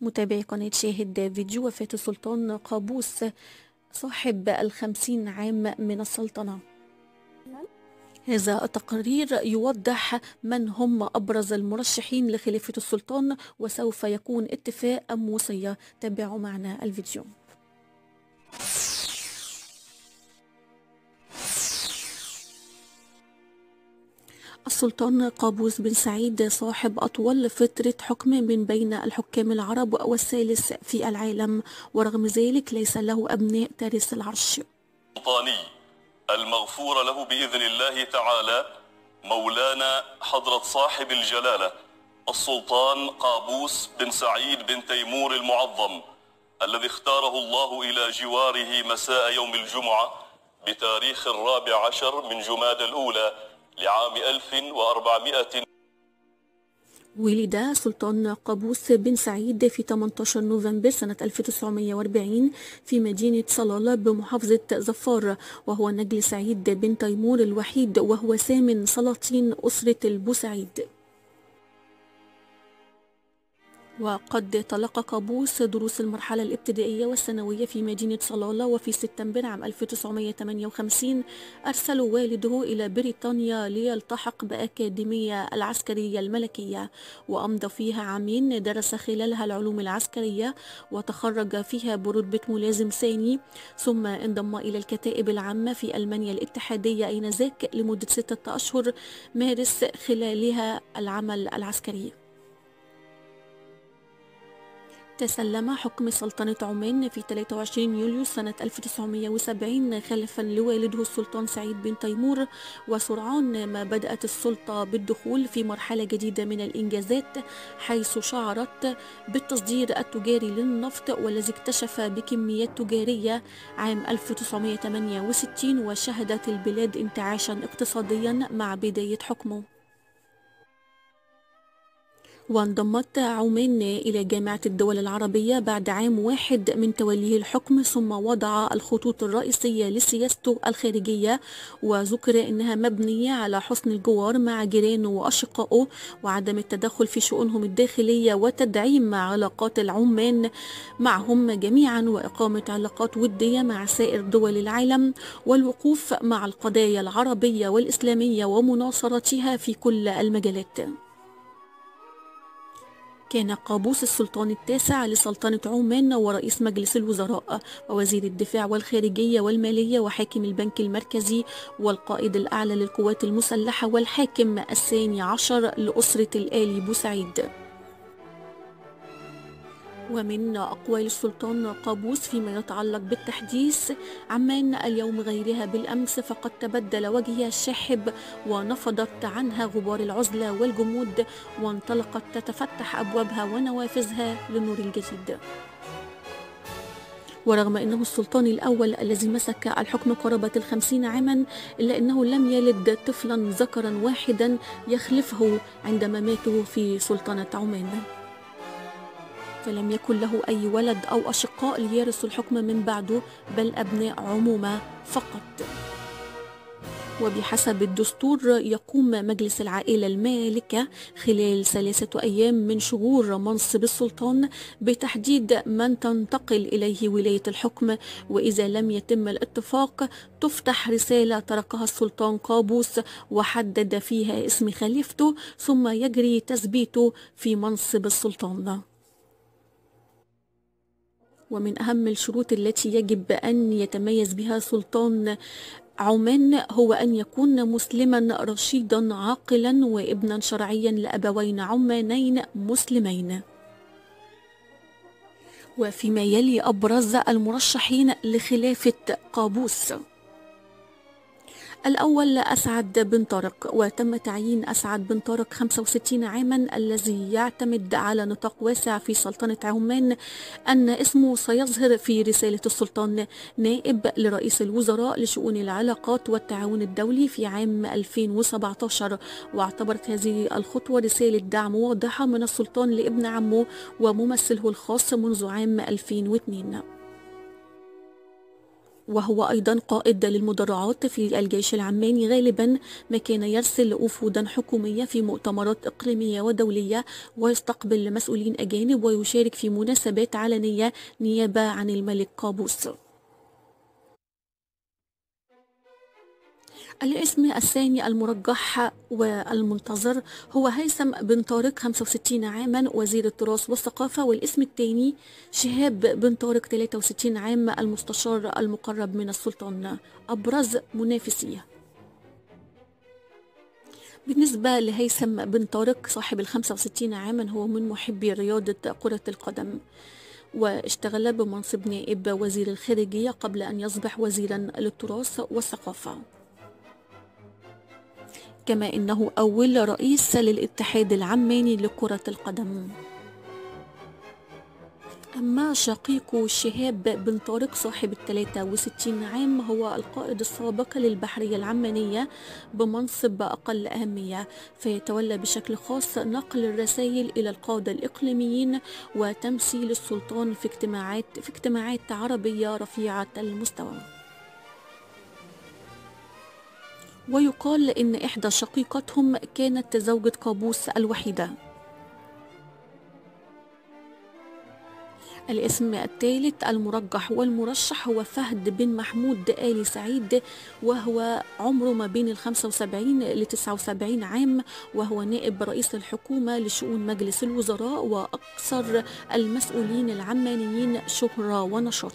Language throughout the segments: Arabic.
متابعي قناة شاهد فيديو وفاة السلطان قابوس صاحب الخمسين عام من السلطنة. هذا التقرير يوضح من هم أبرز المرشحين لخلافة السلطان وسوف يكون اتفاق أم وصية تابعوا معنا الفيديو. السلطان قابوس بن سعيد صاحب أطول فترة حكم من بين الحكام العرب والثالث في العالم ورغم ذلك ليس له أبناء ترث العرش. المغفور له بإذن الله تعالى مولانا حضرة صاحب الجلالة السلطان قابوس بن سعيد بن تيمور المعظم الذي اختاره الله إلى جواره مساء يوم الجمعة بتاريخ الرابع عشر من جماد الأولى لعام 1400 ولد سلطان قابوس بن سعيد في 18 نوفمبر سنة 1940 في مدينة صلالة بمحافظة ظفار وهو نجل سعيد بن تيمور الوحيد وهو ثامن سلاطين أسرة البوسعيد. وقد تلقى قابوس دروس المرحلة الابتدائية والثانوية في مدينة صلالة وفي سبتمبر عام 1958 أرسل والده إلى بريطانيا ليلتحق بأكاديمية العسكرية الملكية وأمضى فيها عامين درس خلالها العلوم العسكرية وتخرج فيها برتبة ملازم ثاني. ثم انضم إلى الكتائب العامة في ألمانيا الاتحادية أينذاك لمدة ستة أشهر مارس خلالها العمل العسكري. تسلم حكم سلطنة عمان في 23 يوليو سنة 1970 خلفا لوالده السلطان سعيد بن تيمور وسرعان ما بدأت السلطة بالدخول في مرحلة جديدة من الإنجازات حيث شعرت بالتصدير التجاري للنفط والذي اكتشف بكميات تجارية عام 1968 وشهدت البلاد انتعاشا اقتصاديا مع بداية حكمه. وانضمت عمان إلى جامعة الدول العربية بعد عام واحد من توليه الحكم ثم وضع الخطوط الرئيسية لسياسته الخارجية وذكر إنها مبنية على حسن الجوار مع جيرانه وأشقائه وعدم التدخل في شؤونهم الداخلية وتدعيم علاقات العمان معهم جميعا وإقامة علاقات ودية مع سائر دول العالم والوقوف مع القضايا العربية والإسلامية ومناصرتها في كل المجالات. كان قابوس السلطان التاسع لسلطنة عمان ورئيس مجلس الوزراء ووزير الدفاع والخارجية والمالية وحاكم البنك المركزي والقائد الأعلى للقوات المسلحة والحاكم الثاني عشر لأسرة الآلي بوسعيد. ومن أقوال السلطان قابوس فيما يتعلق بالتحديث عمان اليوم غيرها بالأمس فقد تبدل وجهها الشاحب ونفضت عنها غبار العزلة والجمود وانطلقت تتفتح أبوابها ونوافذها للنور الجديد. ورغم أنه السلطان الأول الذي مسك الحكم قرابة الخمسين عاما إلا أنه لم يلد طفلا ذكرا واحدا يخلفه عندما ماتوا في سلطنة عمان. فلم يكن له أي ولد أو أشقاء ليرثوا الحكم من بعده بل أبناء عمومة فقط. وبحسب الدستور يقوم مجلس العائلة المالكة خلال ثلاثة أيام من شهور منصب السلطان بتحديد من تنتقل إليه ولاية الحكم. وإذا لم يتم الاتفاق تفتح رسالة تركها السلطان قابوس وحدد فيها اسم خليفته ثم يجري تثبيته في منصب السلطان. ومن أهم الشروط التي يجب أن يتميز بها سلطان عمان هو أن يكون مسلما رشيدا عاقلا وابنا شرعيا لأبوين عمانين مسلمين. وفيما يلي أبرز المرشحين لخلافة قابوس. الأول أسعد بن طارق وتم تعيين أسعد بن طارق 65 عاما الذي يعتمد على نطاق واسع في سلطنة عمان أن اسمه سيظهر في رسالة السلطان نائب لرئيس الوزراء لشؤون العلاقات والتعاون الدولي في عام 2017 واعتبرت هذه الخطوة رسالة دعم واضحة من السلطان لابن عمه وممثله الخاص منذ عام 2002 وهو أيضا قائد للمدرعات في الجيش العماني غالبا ما كان يرسل وفودا حكومية في مؤتمرات إقليمية ودولية ويستقبل مسؤولين أجانب ويشارك في مناسبات علنية نيابة عن الملك قابوس. الاسم الثاني المرجح والمنتظر هو هيثم بن طارق 65 عاما وزير التراث والثقافة والاسم الثاني شهاب بن طارق 63 عام المستشار المقرب من السلطان أبرز منافسية. بالنسبة لهيثم بن طارق صاحب ال 65 عاما هو من محبي رياضة كرة القدم واشتغل بمنصب نائب وزير الخارجية قبل أن يصبح وزيرا للتراث والثقافة. كما إنه أول رئيس للاتحاد العماني لكرة القدم. أما شقيق شهاب بن طارق صاحب الثلاثة وستين عام هو القائد السابق للبحرية العمانية بمنصب أقل أهمية. فيتولى بشكل خاص نقل الرسائل إلى القادة الإقليميين وتمثيل السلطان في اجتماعات في اجتماعات عربية رفيعة المستوى. ويقال إن إحدى شقيقتهم كانت زوجة قابوس الوحيدة. الاسم الثالث المرجح والمرشح هو فهد بن محمود آل سعيد وهو عمره ما بين ال 75 ل 79 عام وهو نائب رئيس الحكومة لشؤون مجلس الوزراء وأكثر المسؤولين العمانيين شهرة ونشاط.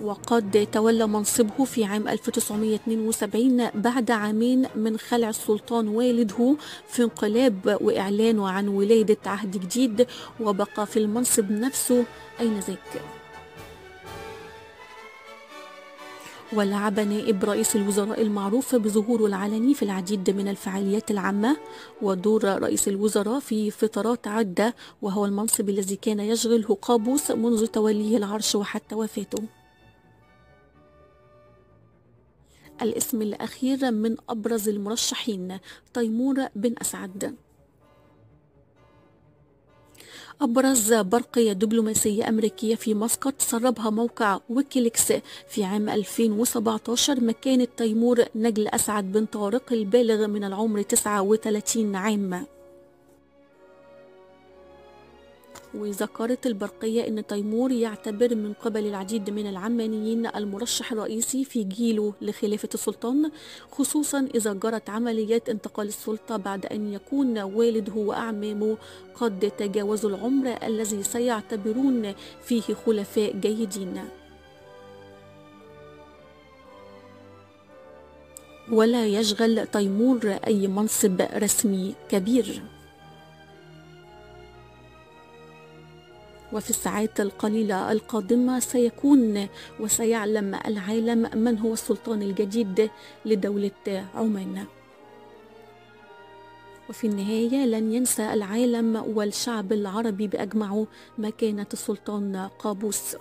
وقد تولى منصبه في عام 1972 بعد عامين من خلع السلطان والده في انقلاب وإعلانه عن ولادة عهد جديد وبقى في المنصب نفسه أينذاك. ولعب نائب رئيس الوزراء المعروف بظهوره العلني في العديد من الفعاليات العامة ودور رئيس الوزراء في فترات عدة وهو المنصب الذي كان يشغله قابوس منذ توليه العرش وحتى وفاته. الاسم الأخير من أبرز المرشحين تيمور بن أسعد. أبرز برقية دبلوماسية أمريكية في مسقط سربها موقع ويكيليكس. في عام 2017 مكانة تيمور نجل أسعد بن طارق البالغ من العمر 39 عام وذكرت البرقية أن تيمور يعتبر من قبل العديد من العمانيين المرشح الرئيسي في جيله لخلافة السلطان خصوصا إذا جرت عمليات انتقال السلطة بعد أن يكون والده وأعمامه قد تجاوزوا العمر الذي سيعتبرون فيه خلفاء جيدين. ولا يشغل تيمور أي منصب رسمي كبير. وفي الساعات القليلة القادمة سيكون وسيعلم العالم من هو السلطان الجديد لدولة عمان. وفي النهاية لن ينسى العالم والشعب العربي بأجمعه مكانة السلطان قابوس.